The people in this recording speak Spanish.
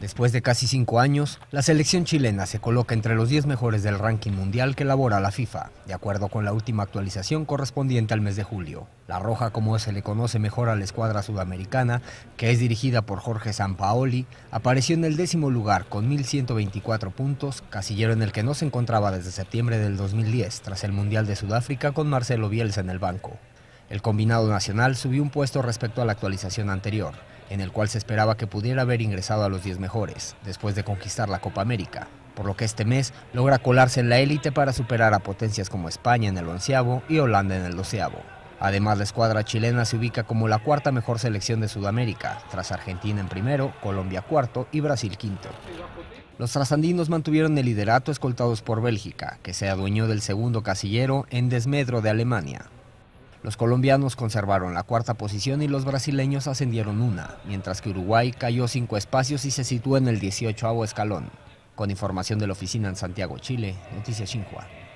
Después de casi cinco años, la selección chilena se coloca entre los 10 mejores del ranking mundial que elabora la FIFA, de acuerdo con la última actualización correspondiente al mes de julio. La Roja, como se le conoce mejor a la escuadra sudamericana, que es dirigida por Jorge Sampaoli, apareció en el décimo lugar con 1.124 puntos, casillero en el que no se encontraba desde septiembre del 2010, tras el Mundial de Sudáfrica con Marcelo Bielsa en el banco. El combinado nacional subió un puesto respecto a la actualización anterior, en el cual se esperaba que pudiera haber ingresado a los 10 mejores, después de conquistar la Copa América, por lo que este mes logra colarse en la élite para superar a potencias como España en el onceavo y Holanda en el doceavo. Además, la escuadra chilena se ubica como la cuarta mejor selección de Sudamérica, tras Argentina en primero, Colombia cuarto y Brasil quinto. Los trasandinos mantuvieron el liderato escoltados por Bélgica, que se adueñó del segundo casillero en desmedro de Alemania. Los colombianos conservaron la cuarta posición y los brasileños ascendieron una, mientras que Uruguay cayó cinco espacios y se sitúa en el 18 escalón. Con información de la oficina en Santiago, Chile, Noticias Xinhua.